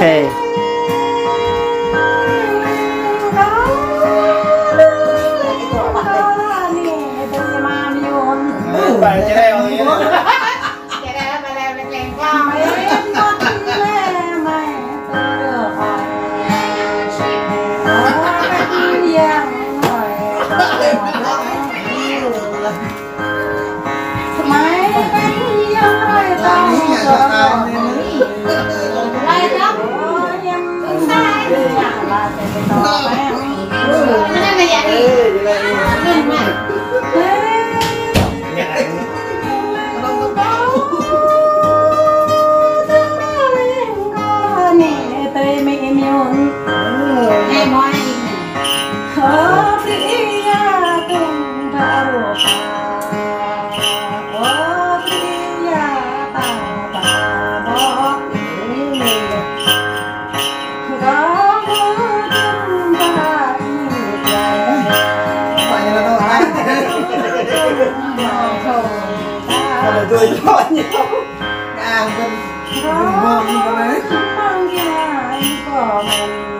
嘿 บ้านไปต่อไปอะ เออยังไง đúng rồi Thôi cho nhau Đang bên Đừng mong cái đấy Không kìa Anh của mình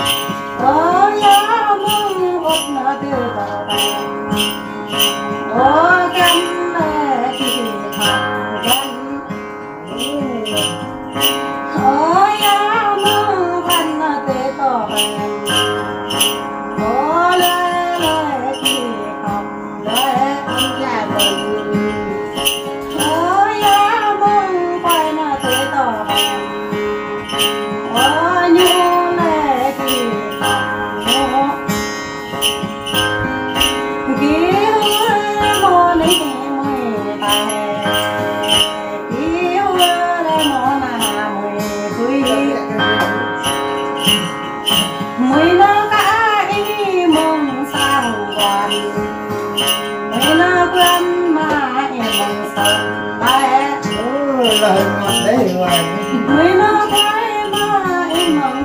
Oh, yeah, I'm a quan Mẹ nó quên mà em bằng sầm ta ế Lời mặt đấy hoài. Mẹ quên mà em bằng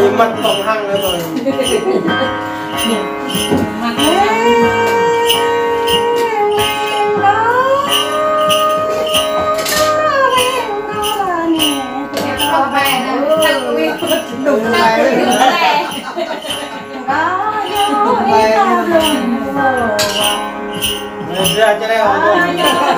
này mặt phòng hăng nữa rồi. Mặt đụng mày đụng mày đụng mày ra cho đeo ra cho đeo